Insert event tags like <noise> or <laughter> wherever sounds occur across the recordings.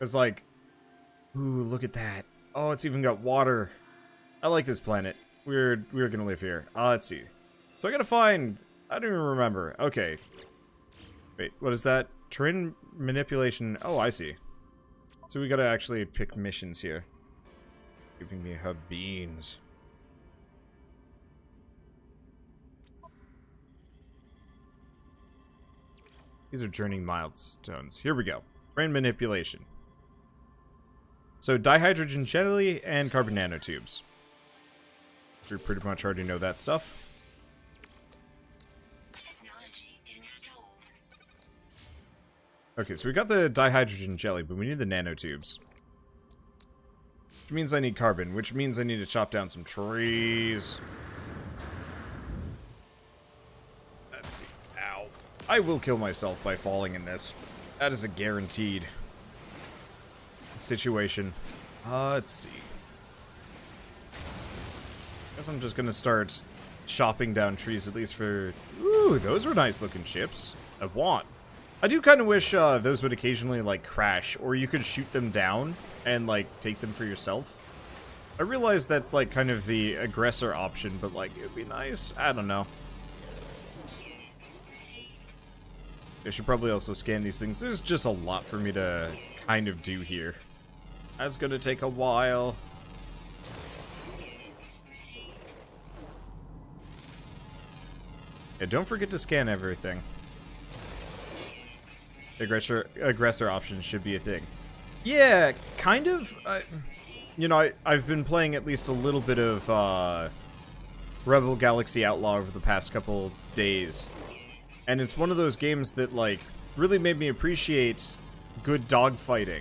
It's like, ooh, look at that. Oh, it's even got water. I like this planet. We're we're gonna live here. Uh, let's see. So I gotta find. I don't even remember. Okay. Wait, what is that? Terrain manipulation. Oh, I see. So we gotta actually pick missions here. Giving me her beans. These are journey milestones. Here we go. Brain manipulation. So dihydrogen jelly and carbon nanotubes. We pretty much already know that stuff. Okay, so we got the dihydrogen jelly, but we need the nanotubes. Which means I need carbon, which means I need to chop down some trees. Let's see. Ow. I will kill myself by falling in this. That is a guaranteed situation. Uh, let's see. I guess I'm just gonna start chopping down trees, at least for... Ooh, those were nice looking ships. I want. I do kind of wish uh, those would occasionally, like, crash, or you could shoot them down and, like, take them for yourself. I realize that's, like, kind of the aggressor option, but, like, it would be nice. I don't know. I should probably also scan these things. There's just a lot for me to kind of do here. That's gonna take a while. Yeah, don't forget to scan everything. Aggressor, aggressor options should be a thing. Yeah, kind of. You know, I, I've been playing at least a little bit of uh, Rebel Galaxy Outlaw over the past couple days. And it's one of those games that, like, really made me appreciate good dogfighting.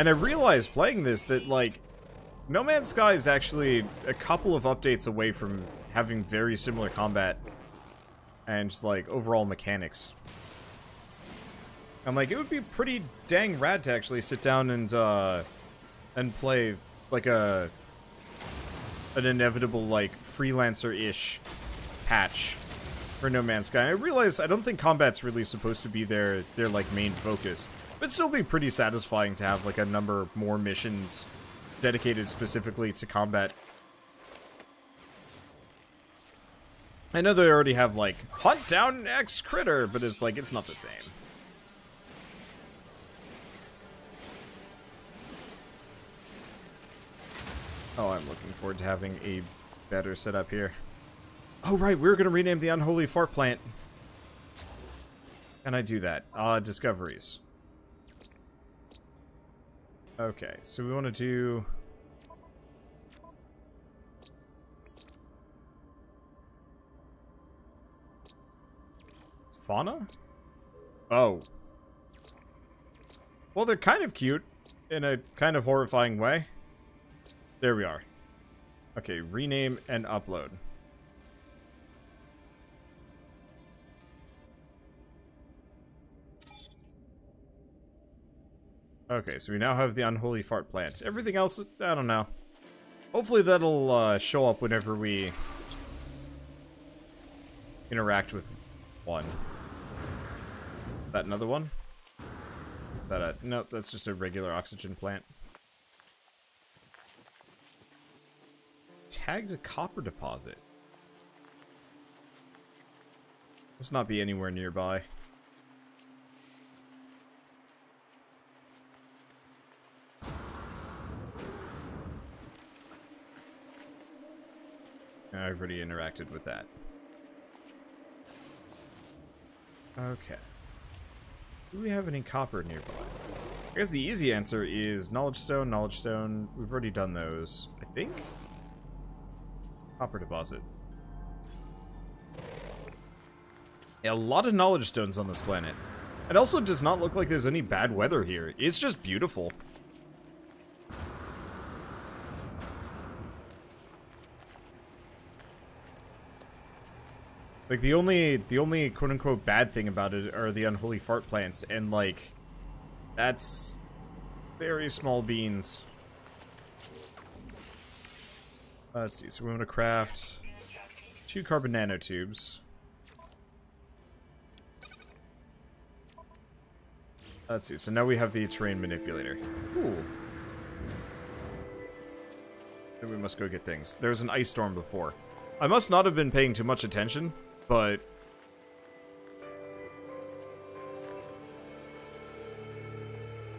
And I realized playing this that, like, No Man's Sky is actually a couple of updates away from having very similar combat and, like, overall mechanics. I'm like, it would be pretty dang rad to actually sit down and, uh, and play, like, a, an inevitable, like, freelancer-ish patch for No Man's Sky. I realize I don't think combat's really supposed to be their, their, like, main focus. But still be pretty satisfying to have, like, a number more missions dedicated specifically to combat. I know they already have, like, hunt down X critter, but it's like, it's not the same. Oh, I'm looking forward to having a better setup here. Oh, right, we are going to rename the Unholy Fart Plant. Can I do that? Uh, discoveries. Okay, so we want to do... It's fauna? Oh. Well, they're kind of cute in a kind of horrifying way. There we are. Okay, rename and upload. Okay, so we now have the unholy fart plant. Everything else, I don't know. Hopefully that'll uh, show up whenever we interact with one. That another one? That a, nope, that's just a regular oxygen plant. Tagged a copper deposit. Must not be anywhere nearby. I've already interacted with that. Okay. Do we have any copper nearby? I guess the easy answer is Knowledge Stone, Knowledge Stone. We've already done those, I think. Copper deposit. A lot of Knowledge Stones on this planet. It also does not look like there's any bad weather here. It's just beautiful. Like the only the only quote unquote bad thing about it are the unholy fart plants and like that's very small beans. let's see, so we want to craft two carbon nanotubes. Let's see, so now we have the terrain manipulator. Ooh. Then we must go get things. There was an ice storm before. I must not have been paying too much attention, but...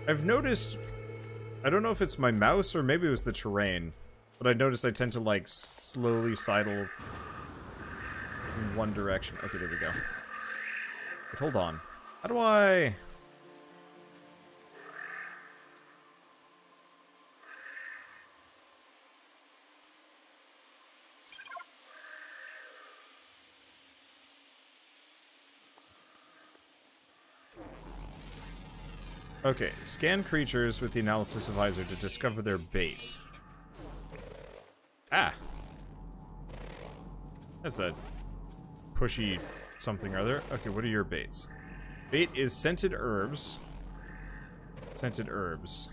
I've noticed... I don't know if it's my mouse or maybe it was the terrain, but I noticed I tend to, like, slowly sidle in one direction. Okay, there we go. But hold on. How do I... Okay, scan creatures with the analysis visor to discover their bait. Ah. That's a pushy something or other. Okay, what are your baits? Bait is scented herbs. Scented herbs.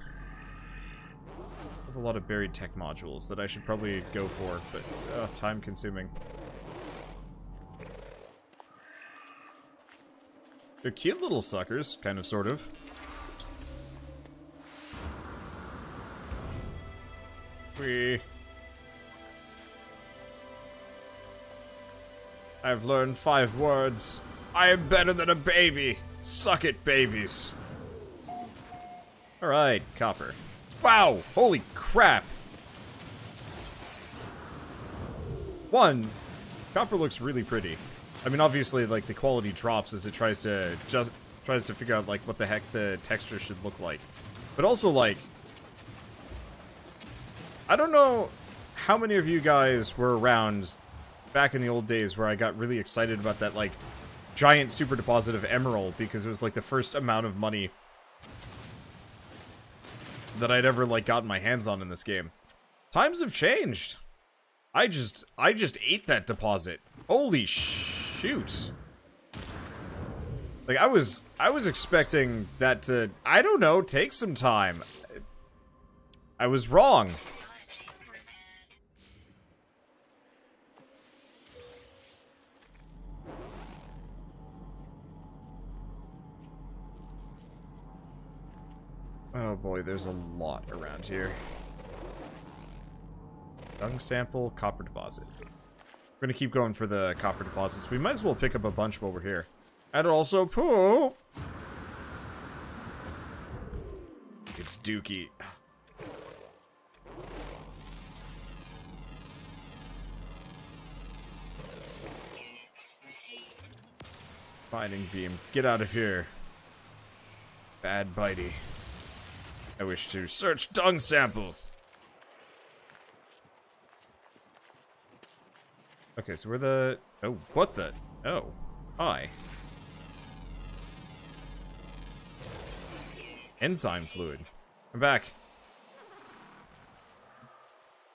I have a lot of buried tech modules that I should probably go for, but uh, time consuming. They're cute little suckers, kind of, sort of. We... I've learned five words. I am better than a baby. Suck it, babies. Alright, copper. Wow! Holy crap! One, copper looks really pretty. I mean, obviously, like, the quality drops as it tries to just tries to figure out, like, what the heck the texture should look like. But also, like, I don't know how many of you guys were around back in the old days where I got really excited about that, like, giant super deposit of emerald because it was, like, the first amount of money that I'd ever, like, gotten my hands on in this game. Times have changed. I just, I just ate that deposit. Holy shoot. Like, I was, I was expecting that to, I don't know, take some time. I was wrong. Oh boy, there's a lot around here. Dung sample, copper deposit. We're gonna keep going for the copper deposits. We might as well pick up a bunch while we're here. And also poop! It's Dookie. Binding beam. Get out of here. Bad bitey. I wish to search dung sample. Okay, so we're the... Oh, what the... Oh. Hi. Enzyme fluid. I'm back.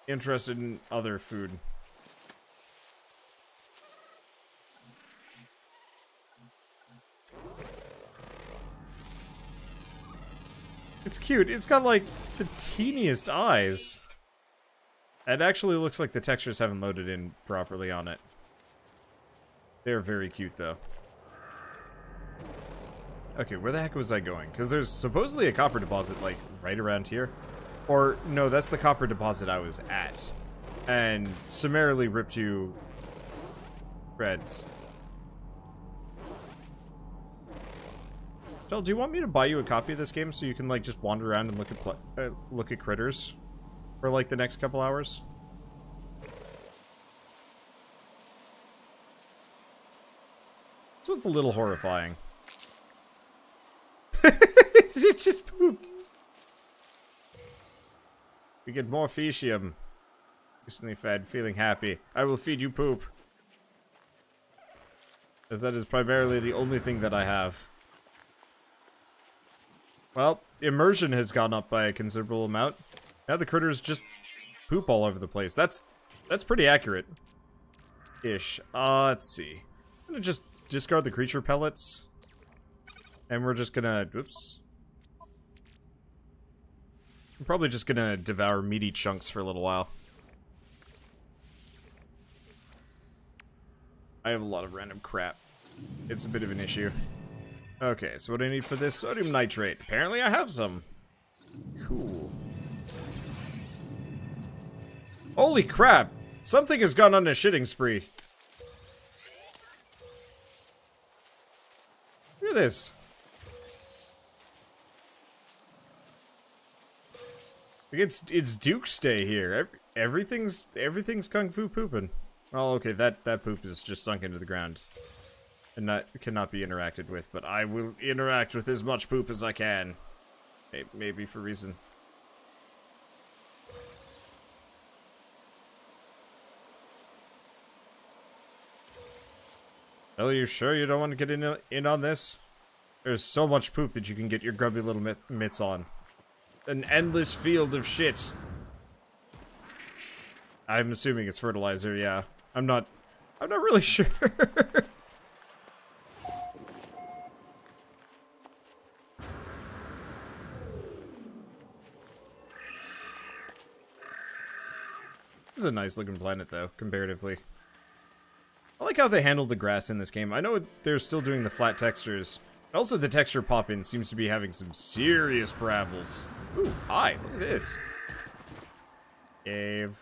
Interested in other food. It's cute. It's got, like, the teeniest eyes. It actually looks like the textures haven't loaded in properly on it. They're very cute, though. Okay, where the heck was I going? Because there's supposedly a copper deposit, like, right around here. Or, no, that's the copper deposit I was at. And summarily ripped you... Reds. Del, do you want me to buy you a copy of this game so you can, like, just wander around and look at uh, look at critters for, like, the next couple hours? This one's a little horrifying. <laughs> it just pooped. We get more Faecium. Recently fed, feeling happy. I will feed you poop. As that is primarily the only thing that I have. Well, immersion has gone up by a considerable amount. Now the critters just poop all over the place. That's that's pretty accurate. Ish. Uh, let's see. I'm gonna just discard the creature pellets. And we're just gonna... Oops. I'm probably just gonna devour meaty chunks for a little while. I have a lot of random crap. It's a bit of an issue. Okay, so what do I need for this? Sodium nitrate. Apparently I have some. Cool. Holy crap! Something has gone on a shitting spree. Look at this. It's it's Duke's Day here. Every, everything's everything's kung fu pooping. Well, okay, that that poop is just sunk into the ground and not cannot be interacted with. But I will interact with as much poop as I can. Maybe for reason. Are you sure you don't want to get in, in on this? There's so much poop that you can get your grubby little mit mitts on. An endless field of shit. I'm assuming it's fertilizer, yeah. I'm not... I'm not really <laughs> sure. Is a nice looking planet, though, comparatively. I like how they handled the grass in this game. I know they're still doing the flat textures. Also, the texture pop-in seems to be having some serious parables. Ooh, hi, look at this. Cave.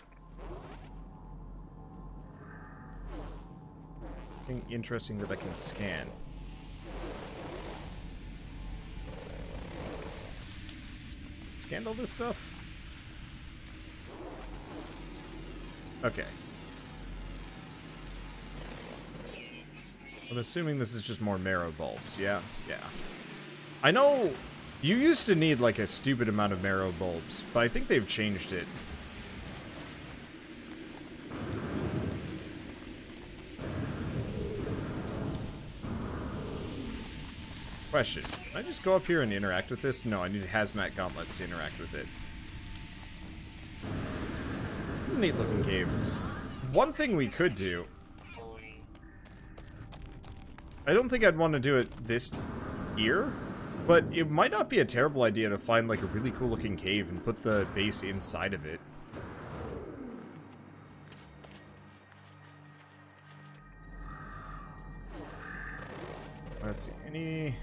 Interesting that I can scan. Scanned all this stuff? Okay. I'm assuming this is just more marrow bulbs, yeah? Yeah. I know you used to need like a stupid amount of marrow bulbs, but I think they've changed it. Question. Can I just go up here and interact with this? No, I need hazmat gauntlets to interact with it. It's a neat looking cave. One thing we could do... I don't think I'd want to do it this year, but it might not be a terrible idea to find like a really cool looking cave and put the base inside of it. Let's see, any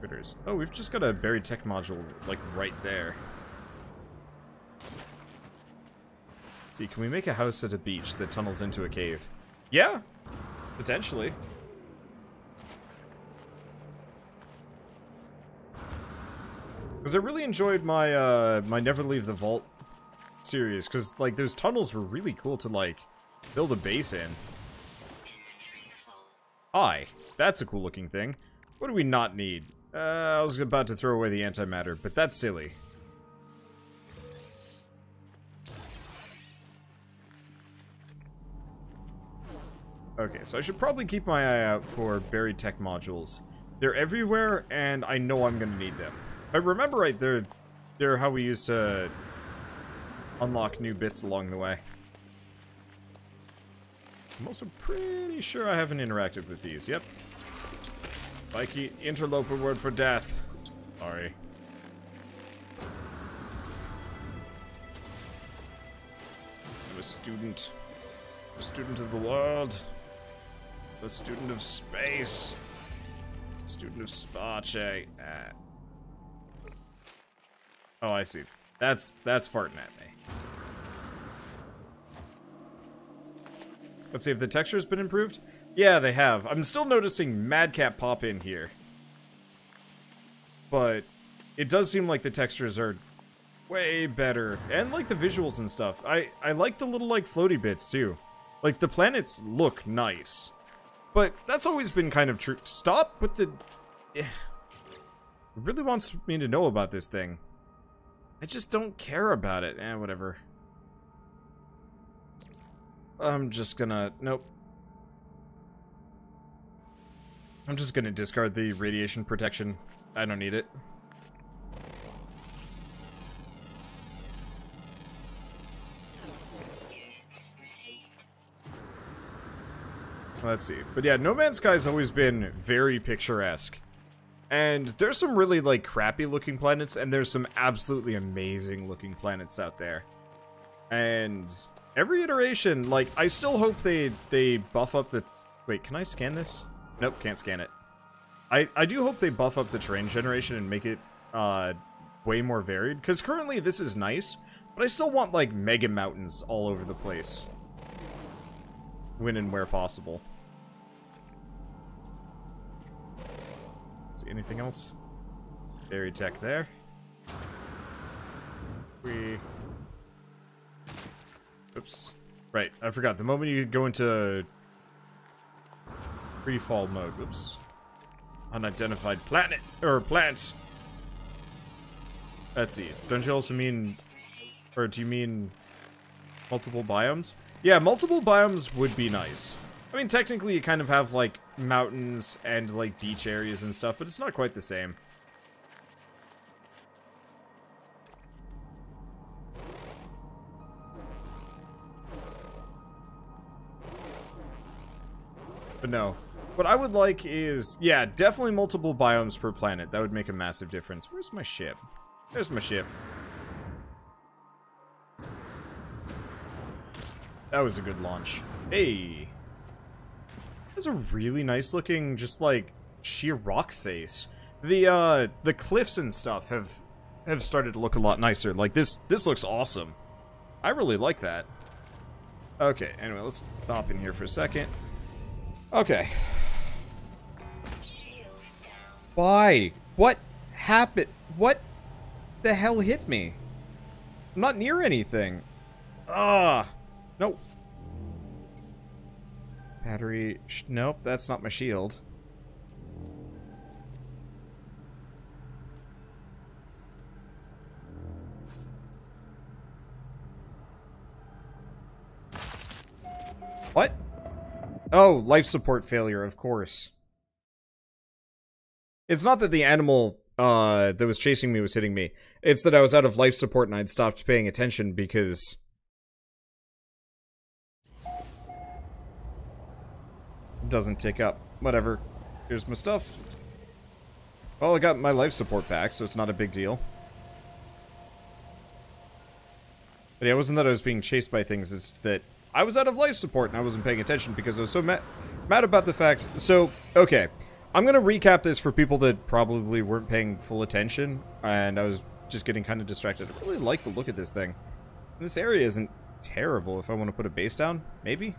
critters? Oh, we've just got a buried tech module, like, right there. See, can we make a house at a beach that tunnels into a cave? Yeah, potentially. Because I really enjoyed my, uh, my Never Leave the Vault series, because, like, those tunnels were really cool to, like, build a base in. Hi, that's a cool looking thing. What do we not need? Uh, I was about to throw away the antimatter, but that's silly. Okay, so I should probably keep my eye out for buried tech modules. They're everywhere, and I know I'm going to need them. If I remember right, they're, they're how we used to unlock new bits along the way. I'm also pretty sure I haven't interacted with these. Yep. Mikey, interloper word for death. Sorry. I'm a student. A student of the world. A student of space. Student of Spache. Ah. Oh, I see. That's that's farting at me. Let's see if the texture's been improved. Yeah, they have. I'm still noticing Madcap pop in here. But it does seem like the textures are way better. And like the visuals and stuff. I, I like the little like floaty bits too. Like the planets look nice. But that's always been kind of true. Stop with the... It really wants me to know about this thing. I just don't care about it. Eh, whatever. I'm just gonna... Nope. I'm just gonna discard the radiation protection. I don't need it. Let's see. But yeah, No Man's Sky's always been very picturesque. And there's some really, like, crappy looking planets, and there's some absolutely amazing looking planets out there. And every iteration, like, I still hope they, they buff up the... Wait, can I scan this? Nope, can't scan it. I, I do hope they buff up the terrain generation and make it uh, way more varied. Because currently this is nice, but I still want, like, mega mountains all over the place. When and where possible. See anything else? Dairy tech there. We... Oops. Right, I forgot. The moment you go into free fall mode, oops. Unidentified planet, or plant. Let's see. Don't you also mean, or do you mean multiple biomes? Yeah, multiple biomes would be nice. I mean, technically you kind of have, like, mountains and, like, beach areas and stuff, but it's not quite the same. But no. What I would like is, yeah, definitely multiple biomes per planet. That would make a massive difference. Where's my ship? There's my ship. That was a good launch. Hey. That's a really nice looking, just like, sheer rock face. The, uh, the cliffs and stuff have, have started to look a lot nicer. Like, this, this looks awesome. I really like that. Okay, anyway, let's stop in here for a second. Okay. Why? What happened? What the hell hit me? I'm not near anything. Ah. Nope. Battery. nope, that's not my shield. What? Oh, life support failure, of course. It's not that the animal uh, that was chasing me was hitting me. It's that I was out of life support and I'd stopped paying attention because... doesn't tick up. Whatever. Here's my stuff. Well, I got my life support back, so it's not a big deal. But yeah, it wasn't that I was being chased by things, it's that I was out of life support and I wasn't paying attention because I was so mad, mad about the fact. So, okay. I'm going to recap this for people that probably weren't paying full attention and I was just getting kind of distracted. I really like the look of this thing. This area isn't terrible if I want to put a base down. Maybe?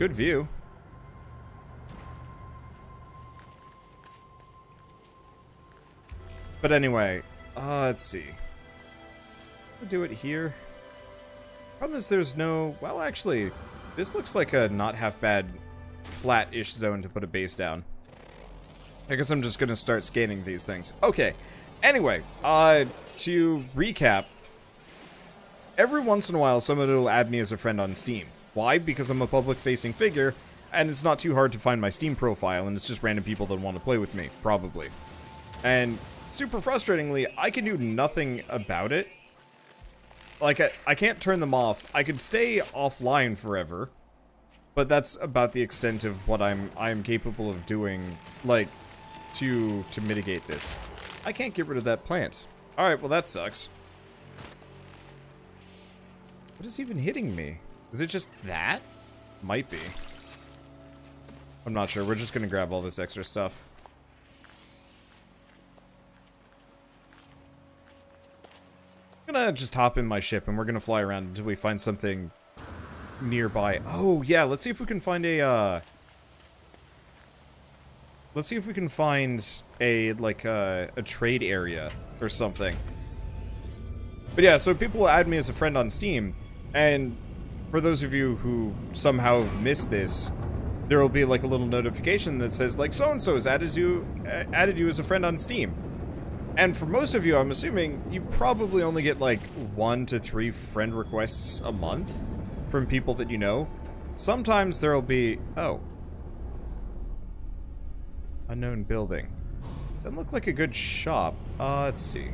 Good view. But anyway, uh, let's see. I'll do it here. Problem is there's no... Well, actually, this looks like a not half bad flat-ish zone to put a base down. I guess I'm just going to start scanning these things. Okay. Anyway, uh, to recap, every once in a while someone will add me as a friend on Steam. Why? Because I'm a public-facing figure, and it's not too hard to find my Steam profile, and it's just random people that want to play with me, probably. And super frustratingly, I can do nothing about it like, I, I can't turn them off. I could stay offline forever. But that's about the extent of what I'm I'm capable of doing, like, to to mitigate this. I can't get rid of that plant. Alright, well that sucks. What is even hitting me? Is it just that? Might be. I'm not sure. We're just gonna grab all this extra stuff. I'm gonna just hop in my ship and we're gonna fly around until we find something nearby. Oh, yeah, let's see if we can find a, uh... Let's see if we can find a, like, uh, a trade area or something. But yeah, so people add me as a friend on Steam, and for those of you who somehow have missed this, there will be, like, a little notification that says, like, so-and-so has added you, uh, added you as a friend on Steam. And for most of you, I'm assuming, you probably only get like one to three friend requests a month from people that you know. Sometimes there'll be... Oh. Unknown building. Doesn't look like a good shop. Uh, let's see.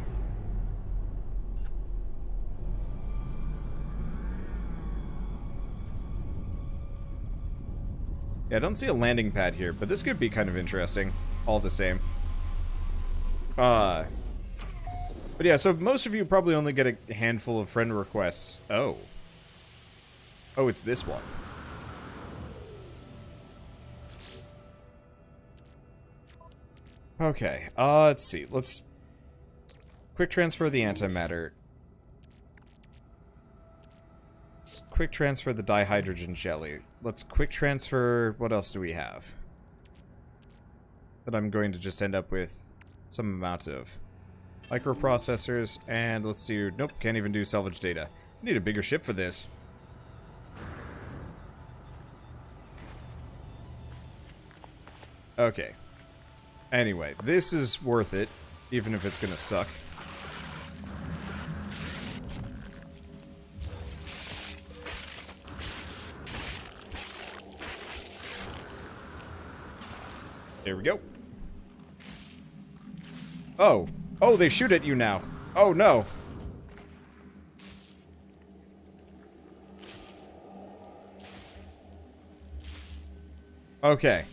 Yeah, I don't see a landing pad here, but this could be kind of interesting, all the same. Uh, but yeah, so most of you probably only get a handful of friend requests. Oh. Oh, it's this one. Okay, uh, let's see. Let's quick transfer the antimatter. Let's quick transfer the dihydrogen jelly. Let's quick transfer... What else do we have? That I'm going to just end up with some amount of. Microprocessors, and let's do... Nope, can't even do salvage data. Need a bigger ship for this. Okay. Anyway, this is worth it, even if it's gonna suck. There we go. Oh. Oh, they shoot at you now. Oh, no. Okay.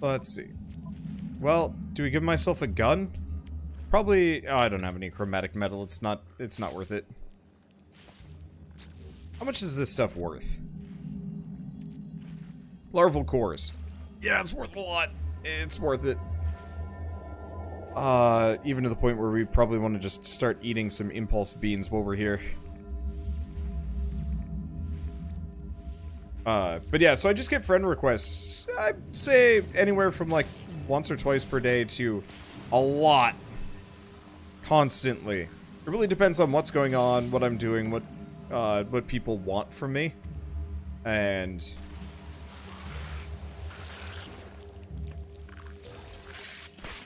Let's see. Well, do we give myself a gun? Probably... Oh, I don't have any chromatic metal. It's not... It's not worth it. How much is this stuff worth? Larval cores. Yeah, it's worth a lot. It's worth it. Uh, even to the point where we probably want to just start eating some impulse beans while we're here. Uh, but yeah, so I just get friend requests, I'd say anywhere from like once or twice per day to a lot. Constantly. It really depends on what's going on, what I'm doing, what, uh, what people want from me. And...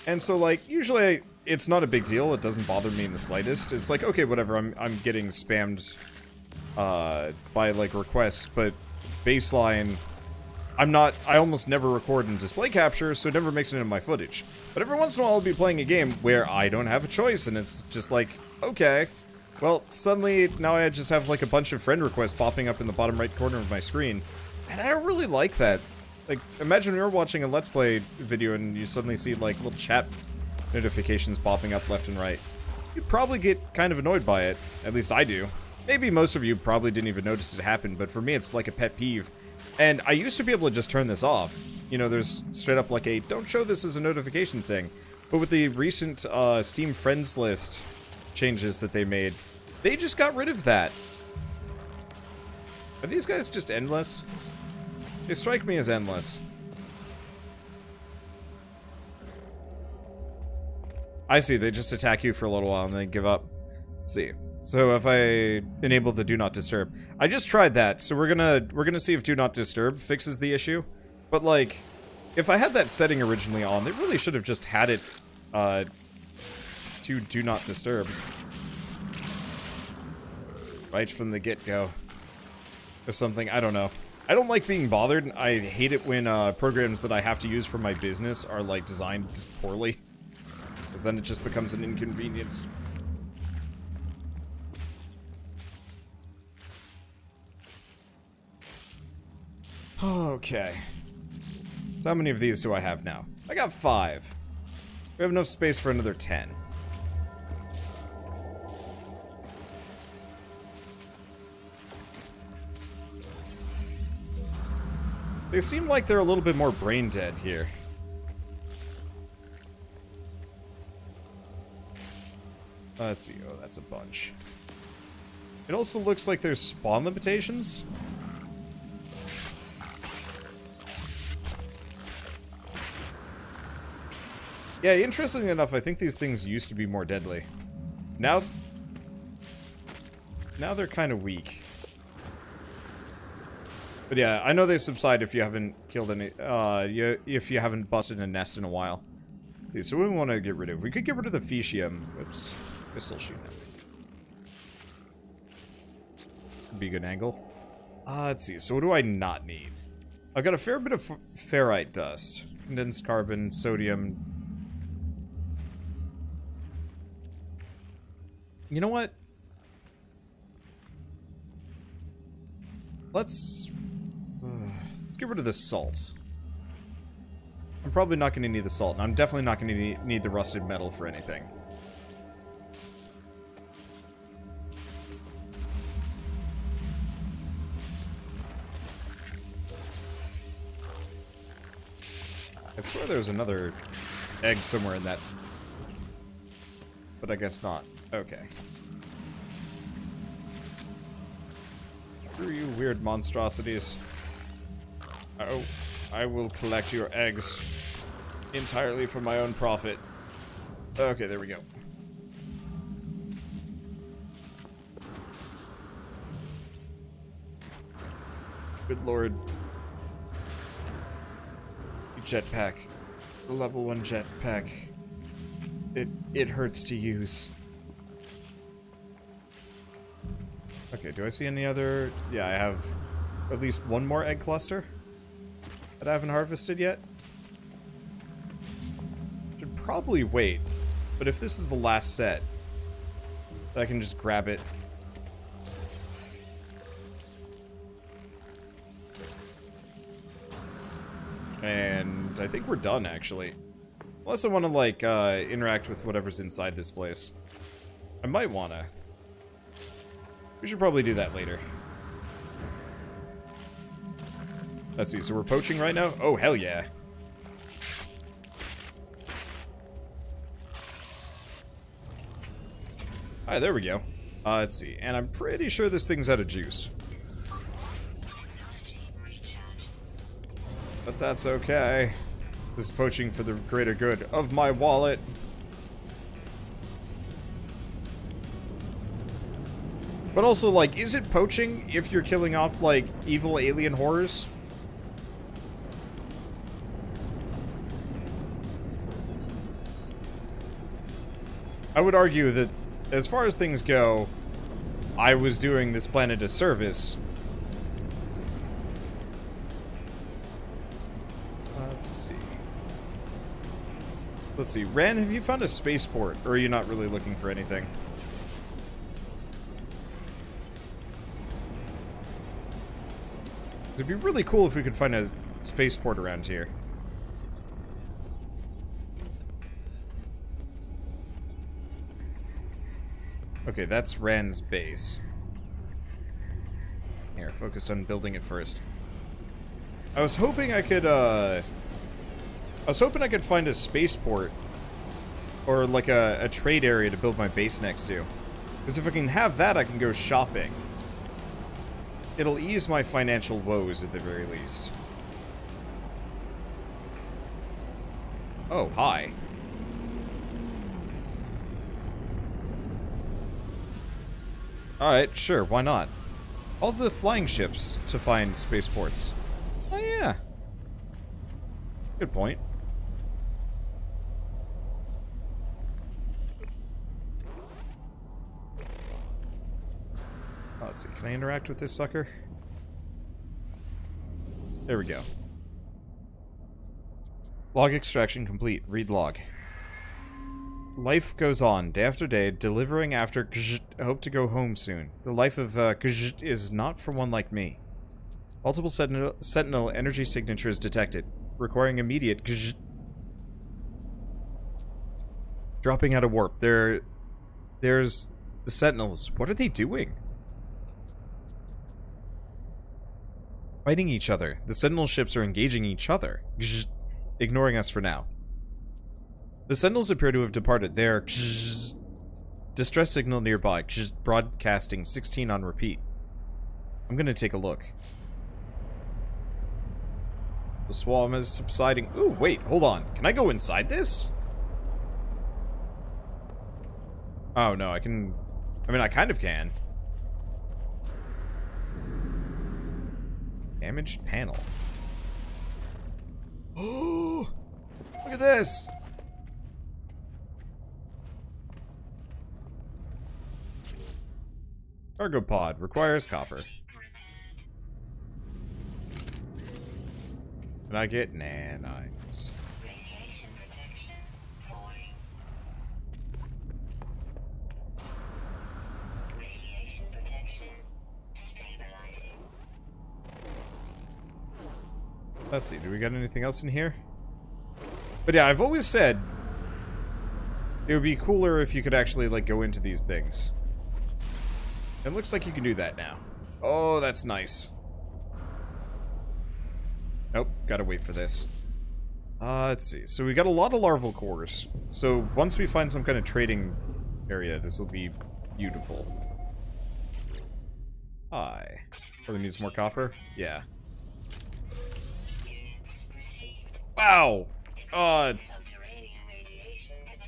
And so, like, usually it's not a big deal. It doesn't bother me in the slightest. It's like, okay, whatever, I'm, I'm getting spammed, uh, by, like, requests, but baseline, I'm not, I almost never record and display capture, so it never makes it into my footage. But every once in a while I'll be playing a game where I don't have a choice, and it's just like, okay. Well, suddenly, now I just have like a bunch of friend requests popping up in the bottom right corner of my screen. And I really like that. Like, imagine you're watching a Let's Play video and you suddenly see like little chat notifications popping up left and right. You'd probably get kind of annoyed by it. At least I do. Maybe most of you probably didn't even notice it happened, but for me it's like a pet peeve. And I used to be able to just turn this off. You know, there's straight up like a, don't show this as a notification thing. But with the recent uh, Steam Friends list changes that they made, they just got rid of that. Are these guys just endless? They strike me as endless. I see, they just attack you for a little while and then give up. Let's see. So if I enable the do not disturb. I just tried that, so we're gonna we're gonna see if do not disturb fixes the issue. But like, if I had that setting originally on, they really should have just had it uh to do not disturb. Right from the get-go. Or something, I don't know. I don't like being bothered. I hate it when uh, programs that I have to use for my business are like designed poorly. Because then it just becomes an inconvenience. Okay. So how many of these do I have now? I got five. We have enough space for another ten. They seem like they're a little bit more brain dead here. Let's see. Oh, that's a bunch. It also looks like there's spawn limitations. Yeah, interestingly enough, I think these things used to be more deadly. Now... Now they're kind of weak. But yeah, I know they subside if you haven't killed any... Uh, you, if you haven't busted a nest in a while. See, so we want to get rid of... We could get rid of the Faecium. Whoops. They're still shooting at me. Be a good angle. Uh, let's see, so what do I not need? I've got a fair bit of ferrite dust. Condensed carbon, sodium, You know what? Let's... Let's get rid of this salt. I'm probably not going to need the salt, and I'm definitely not going to need, need the rusted metal for anything. I swear there's another egg somewhere in that. But I guess not. Okay. Screw you weird monstrosities. Oh, I will collect your eggs entirely for my own profit. Okay, there we go. Good lord. Jetpack. The level 1 jetpack. It, it hurts to use. Okay, do I see any other... Yeah, I have at least one more egg cluster that I haven't harvested yet. Should probably wait. But if this is the last set, I can just grab it And I think we're done, actually. Unless I want to, like, uh, interact with whatever's inside this place. I might want to. We should probably do that later. Let's see, so we're poaching right now? Oh, hell yeah. Alright, there we go. Uh, let's see, and I'm pretty sure this thing's out of juice. But that's okay. This is poaching for the greater good of my wallet. But also, like, is it poaching if you're killing off, like, evil alien horrors? I would argue that, as far as things go, I was doing this planet a service Let's see. Let's see. Ran, have you found a spaceport? Or are you not really looking for anything? It'd be really cool if we could find a spaceport around here. Okay, that's Ran's base. Here, focused on building it first. I was hoping I could, uh... I was hoping I could find a spaceport or like a, a trade area to build my base next to. Because if I can have that, I can go shopping. It'll ease my financial woes at the very least. Oh, hi. Alright, sure, why not? All the flying ships to find spaceports. Oh yeah. Good point. Oh, Let's see, can I interact with this sucker? There we go. Log extraction complete. Read log. Life goes on, day after day, delivering after Kzht, hope to go home soon. The life of uh, Kzht is not for one like me. Multiple sentinel, sentinel energy signatures detected, requiring immediate Kzht. Dropping out of warp. There, there's the sentinels. What are they doing? fighting each other. The Sentinel ships are engaging each other, ignoring us for now. The Sentinels appear to have departed. They are distress signal nearby, broadcasting 16 on repeat. I'm gonna take a look. The swarm is subsiding. Ooh, wait, hold on. Can I go inside this? Oh, no, I can... I mean, I kind of can. Damaged panel. Oh, <gasps> look at this. Cargo pod requires copper. And I get nanites. Let's see, do we got anything else in here? But yeah, I've always said it would be cooler if you could actually, like, go into these things. It looks like you can do that now. Oh, that's nice. Nope, gotta wait for this. Uh, let's see. So we got a lot of larval cores. So once we find some kind of trading area, this will be beautiful. Hi. Really needs more copper? Yeah. Wow! Uh,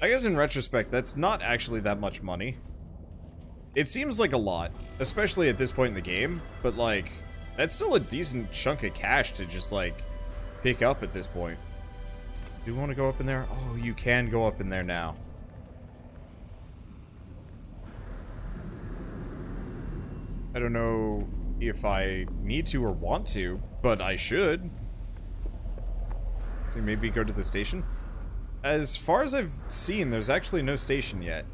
I guess in retrospect, that's not actually that much money. It seems like a lot, especially at this point in the game, but like, that's still a decent chunk of cash to just like pick up at this point. Do you want to go up in there? Oh, you can go up in there now. I don't know if I need to or want to, but I should. So maybe go to the station? As far as I've seen, there's actually no station yet.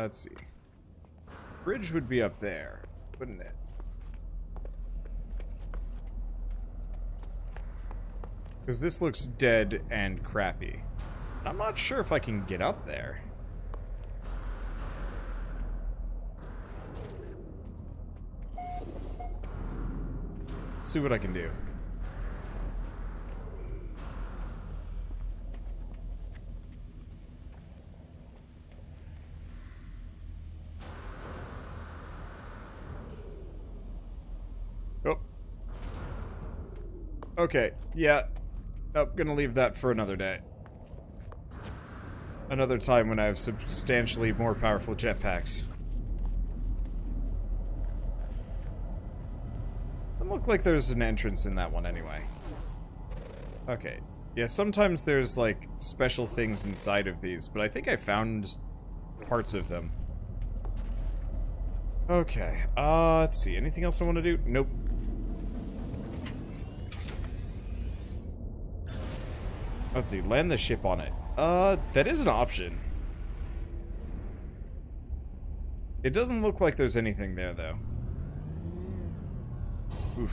Let's see. Bridge would be up there, wouldn't it? Because this looks dead and crappy. I'm not sure if I can get up there. see what I can do. Oh. Okay, yeah. Oh, gonna leave that for another day. Another time when I have substantially more powerful jetpacks. look like there's an entrance in that one anyway. Okay. Yeah, sometimes there's, like, special things inside of these, but I think I found parts of them. Okay. Uh, let's see. Anything else I want to do? Nope. Let's see. Land the ship on it. Uh, that is an option. It doesn't look like there's anything there, though. Oof.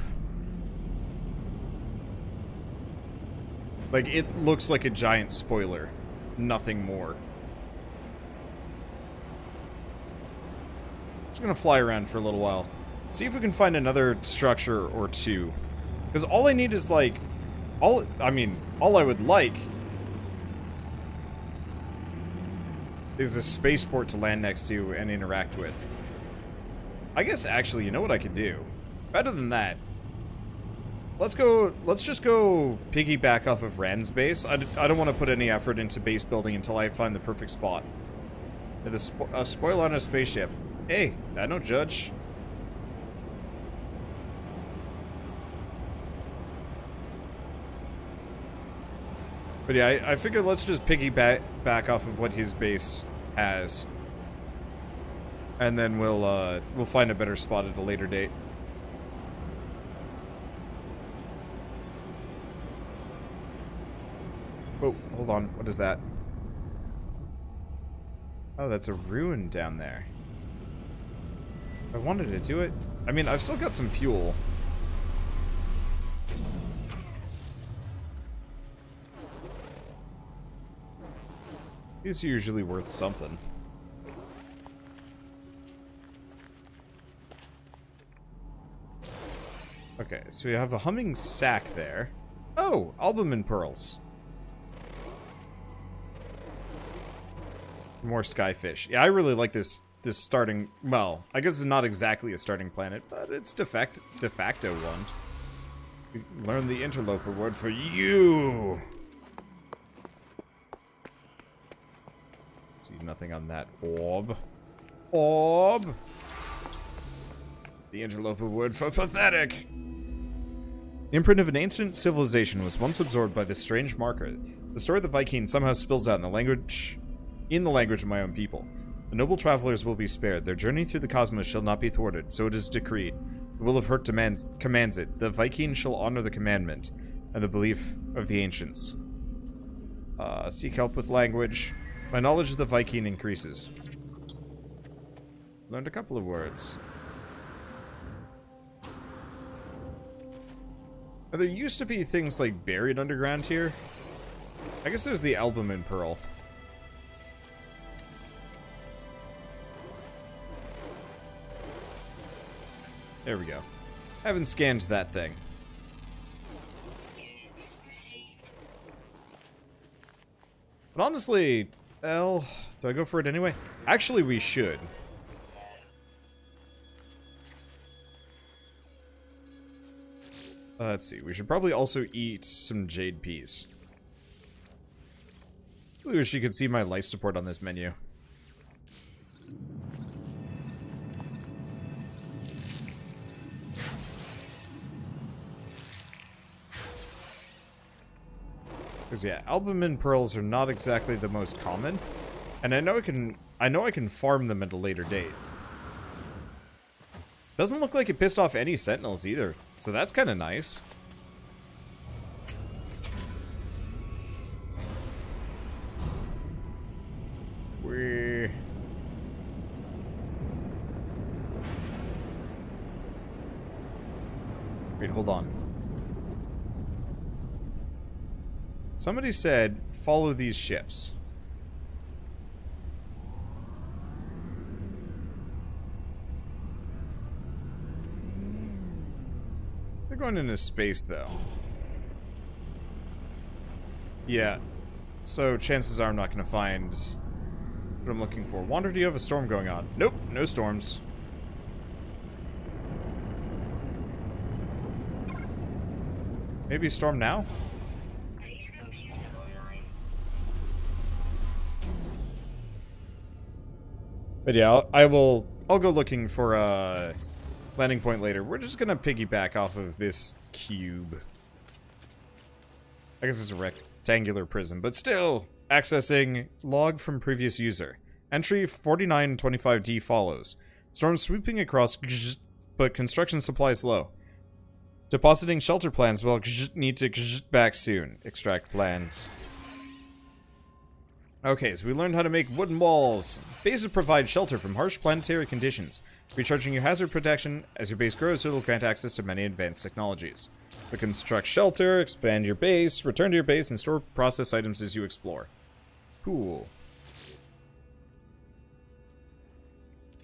Like, it looks like a giant spoiler. Nothing more. Just gonna fly around for a little while. See if we can find another structure or two. Because all I need is, like... All, I mean, all I would like... is a spaceport to land next to and interact with. I guess, actually, you know what I could do? Better than that. Let's go, let's just go piggyback off of Rand's base. I, I don't want to put any effort into base building until I find the perfect spot. The spo a spoil on a spaceship. Hey, I don't judge. But yeah, I, I figured let's just piggyback back off of what his base has. And then we'll, uh, we'll find a better spot at a later date. Oh, hold on. What is that? Oh, that's a ruin down there. I wanted to do it. I mean, I've still got some fuel. Are usually worth something. Okay, so we have a humming sack there. Oh, albumen pearls. More skyfish. Yeah, I really like this this starting... Well, I guess it's not exactly a starting planet, but it's de facto, de facto one. learn the interloper word for you! See nothing on that orb. Orb! The interloper word for pathetic! Imprint of an ancient civilization was once absorbed by this strange marker. The story of the Vy'keen somehow spills out in the language in the language of my own people. The noble travelers will be spared. Their journey through the cosmos shall not be thwarted, so it is decreed. The will of Hirk demands, commands it. The Vy'keen shall honor the commandment and the belief of the ancients. Uh, seek help with language. My knowledge of the Vy'keen increases. Learned a couple of words. There used to be things like buried underground here. I guess there's the albumen pearl. There we go. Haven't scanned that thing. But honestly, L, do I go for it anyway? Actually, we should. Uh, let's see. We should probably also eat some jade peas. I wish you could see my life support on this menu. Because yeah, albumen pearls are not exactly the most common, and I know I can I know I can farm them at a later date. Doesn't look like it pissed off any sentinels either, so that's kind of nice. We. Wait, hold on. Somebody said, follow these ships. They're going into space, though. Yeah. So, chances are I'm not going to find what I'm looking for. Wander, do you have a storm going on? Nope, no storms. Maybe storm now? But yeah, I'll, I will, I'll go looking for a landing point later. We're just gonna piggyback off of this cube. I guess it's a rectangular prism, but still, accessing log from previous user. Entry 4925D follows. Storm sweeping across, but construction supplies low. Depositing shelter plans will need to back soon. Extract plans. Okay, so we learned how to make wooden walls. Bases provide shelter from harsh planetary conditions, recharging your hazard protection. As your base grows, it will grant access to many advanced technologies. To construct shelter, expand your base, return to your base, and store process items as you explore. Cool.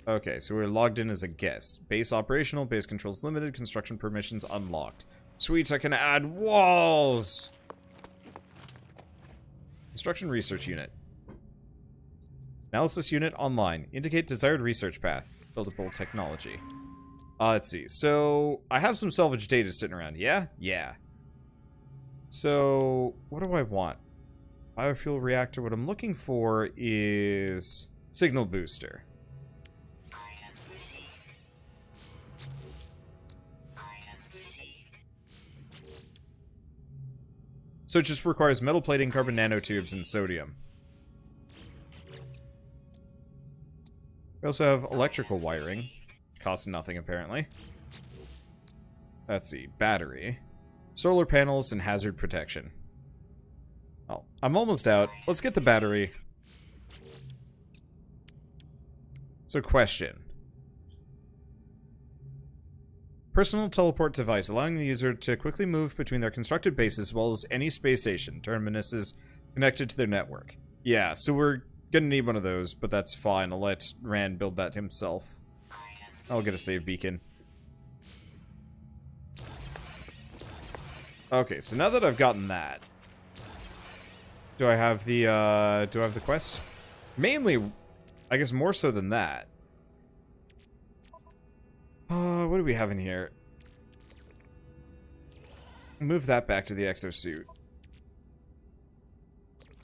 Okay, so we're logged in as a guest. Base operational, base controls limited, construction permissions unlocked. Sweet, I can add walls! Construction research unit. Analysis unit online. Indicate desired research path. Buildable technology. Uh, let's see. So, I have some salvage data sitting around. Yeah? Yeah. So, what do I want? Biofuel reactor. What I'm looking for is signal booster. So it just requires metal plating, carbon nanotubes, and sodium. We also have electrical wiring. Costs nothing, apparently. Let's see. Battery. Solar panels and hazard protection. Oh, I'm almost out. Let's get the battery. So question. Personal teleport device, allowing the user to quickly move between their constructed bases as well as any space station, terminuses connected to their network. Yeah, so we're Gonna need one of those, but that's fine. I'll let Rand build that himself. I'll get a save beacon. Okay, so now that I've gotten that, do I have the, uh, do I have the quest? Mainly, I guess more so than that. Uh, what do we have in here? Move that back to the exosuit.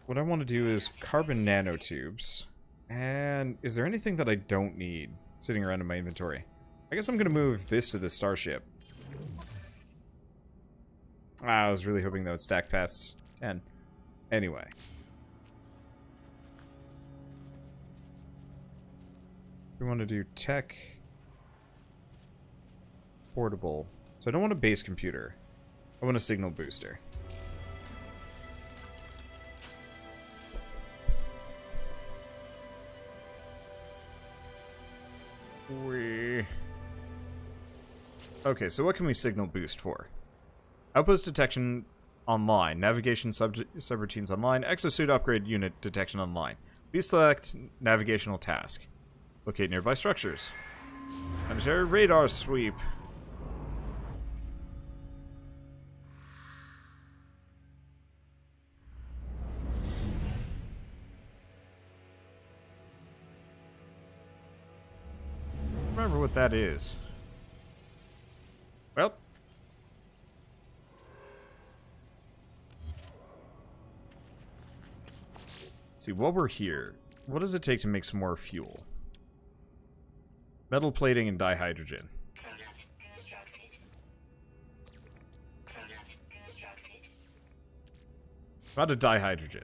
What I want to do is carbon nanotubes. And is there anything that I don't need sitting around in my inventory? I guess I'm going to move this to the starship. Ah, I was really hoping that would stack past 10. Anyway. We want to do tech. Portable. So I don't want a base computer. I want a signal booster. We... Okay, so what can we signal boost for? Outpost detection online, navigation sub subroutines online, exosuit upgrade unit detection online. We select navigational task. Locate nearby structures. Planetary radar sweep. What that is. Well. Let's see, while we're here, what does it take to make some more fuel? Metal plating and dihydrogen. About to dihydrogen.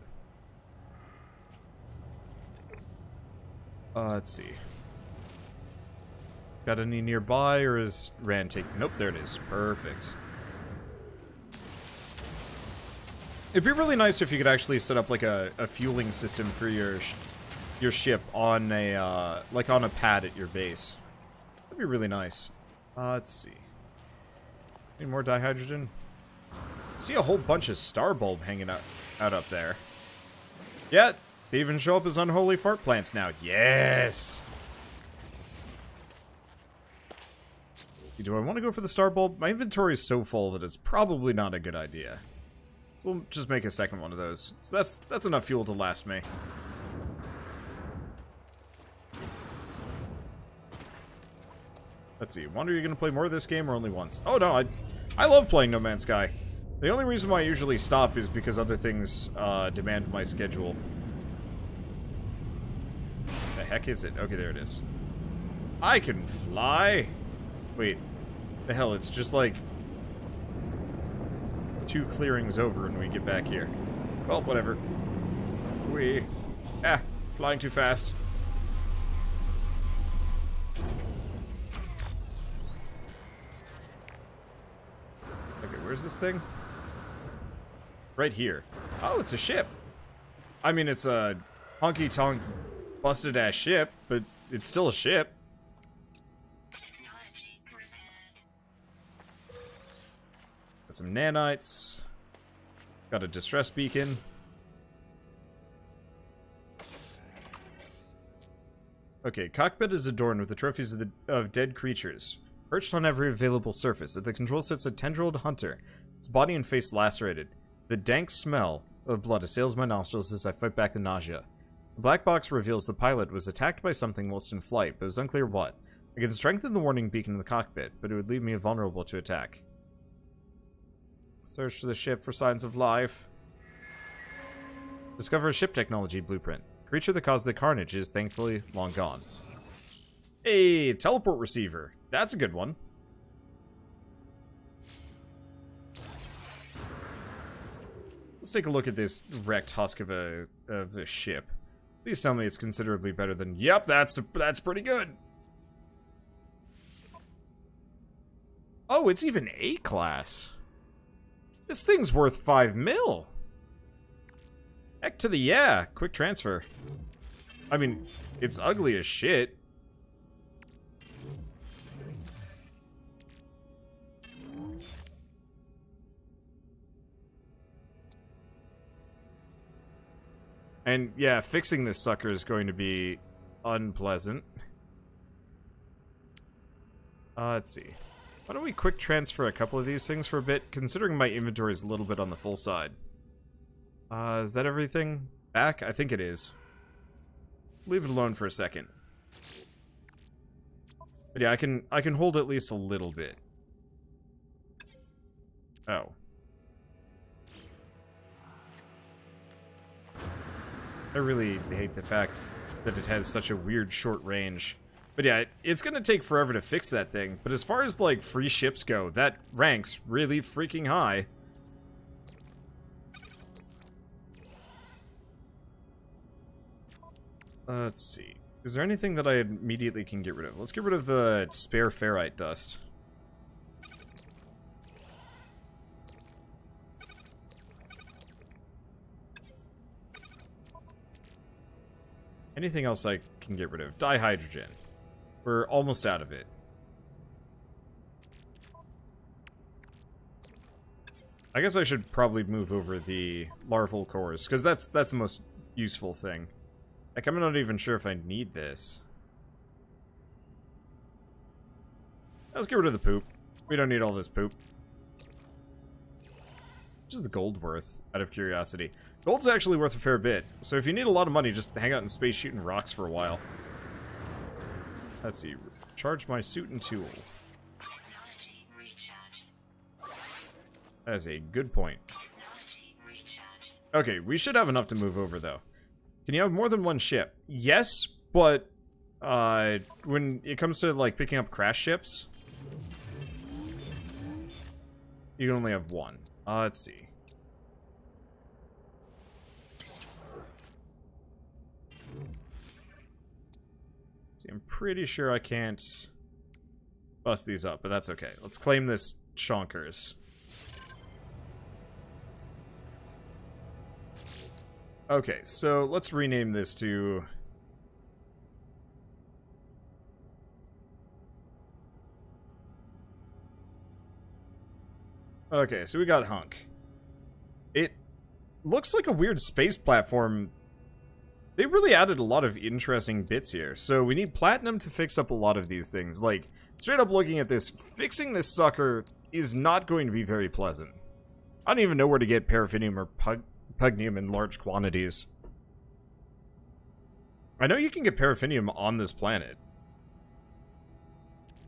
Uh, let's see. Got any nearby, or is Rand taking... Nope, there it is. Perfect. It'd be really nice if you could actually set up, like, a, a fueling system for your your ship on a, uh, like, on a pad at your base. That'd be really nice. Uh, let's see. Any more dihydrogen? See a whole bunch of starbulb hanging out, out up there. Yeah, they even show up as unholy fart plants now. Yes! Do I want to go for the star bulb? My inventory is so full that it's probably not a good idea. We'll just make a second one of those. So that's that's enough fuel to last me. Let's see. Wonder are you gonna play more of this game or only once? Oh no, I I love playing No Man's Sky. The only reason why I usually stop is because other things uh, demand my schedule. The heck is it? Okay, there it is. I can fly! Wait. The hell, it's just like... Two clearings over when we get back here. Well, whatever. We... Ah, flying too fast. Okay, where's this thing? Right here. Oh, it's a ship. I mean, it's a honky-tonk busted-ass ship, but it's still a ship. Got some nanites. Got a distress beacon. Okay, cockpit is adorned with the trophies of, the, of dead creatures. Perched on every available surface, at the control sits a tendrilled hunter, its body and face lacerated. The dank smell of blood assails my nostrils as I fight back the nausea. The black box reveals the pilot was attacked by something whilst in flight, but it was unclear what. I could strengthen the warning beacon in the cockpit, but it would leave me vulnerable to attack. Search the ship for signs of life. Discover a ship technology blueprint. Creature that caused the carnage is thankfully long gone. A teleport receiver. That's a good one. Let's take a look at this wrecked husk of a of a ship. Please tell me it's considerably better than. Yep, that's that's pretty good. Oh, it's even A class. This thing's worth five mil. Heck to the yeah. Quick transfer. I mean, it's ugly as shit. And yeah, fixing this sucker is going to be unpleasant. Uh, let's see. Why don't we quick transfer a couple of these things for a bit, considering my inventory is a little bit on the full side. Uh, is that everything back? I think it is. Leave it alone for a second. But yeah, I can I can hold at least a little bit. Oh. I really hate the fact that it has such a weird short range. But yeah, it's gonna take forever to fix that thing. But as far as, like, free ships go, that ranks really freaking high. Let's see. Is there anything that I immediately can get rid of? Let's get rid of the spare ferrite dust. Anything else I can get rid of? Dihydrogen. We're almost out of it. I guess I should probably move over the larval cores, because that's that's the most useful thing. Like, I'm not even sure if I need this. Let's get rid of the poop. We don't need all this poop. Which is the gold worth, out of curiosity? Gold's actually worth a fair bit, so if you need a lot of money, just hang out in space shooting rocks for a while. Let's see. Charge my suit and tool. That is a good point. Okay, we should have enough to move over, though. Can you have more than one ship? Yes, but uh, when it comes to like picking up crash ships, you can only have one. Uh, let's see. I'm pretty sure I can't bust these up, but that's okay. Let's claim this Shonkers. Okay, so let's rename this to... Okay, so we got Hunk. It looks like a weird space platform. They really added a lot of interesting bits here. So we need Platinum to fix up a lot of these things. Like, straight up looking at this, fixing this sucker is not going to be very pleasant. I don't even know where to get Paraffinium or Pug Pugneum in large quantities. I know you can get Paraffinium on this planet.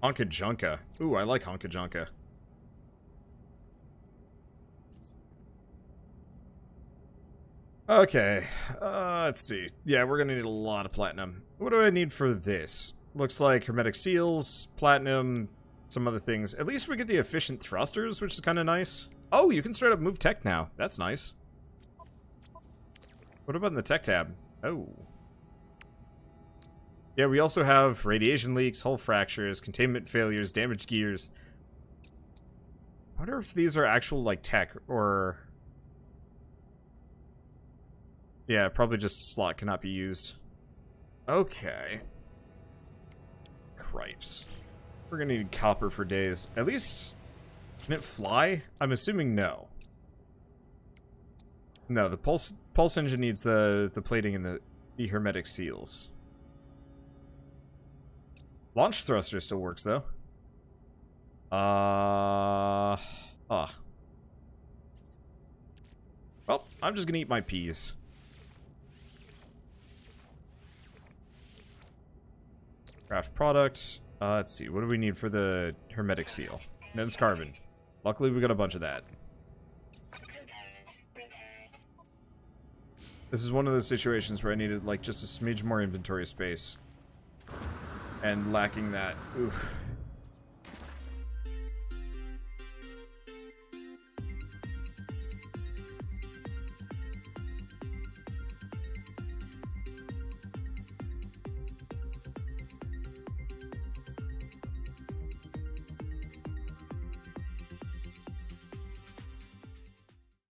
Honka Jonka. Ooh, I like Honka Jonka. Okay, uh, let's see. Yeah, we're gonna need a lot of platinum. What do I need for this? Looks like hermetic seals, platinum, some other things. At least we get the efficient thrusters, which is kind of nice. Oh, you can straight up move tech now. That's nice. What about in the tech tab? Oh. Yeah, we also have radiation leaks, hull fractures, containment failures, damaged gears. I wonder if these are actual, like, tech, or... Yeah, probably just slot cannot be used. Okay. Cripes. We're gonna need copper for days. At least... Can it fly? I'm assuming no. No, the pulse pulse engine needs the the plating and the, the hermetic seals. Launch thruster still works though. Uh, ah. Well, I'm just gonna eat my peas. Craft product. Uh, let's see. What do we need for the hermetic seal? Men's carbon. Luckily, we got a bunch of that. This is one of those situations where I needed, like, just a smidge more inventory space. And lacking that, oof.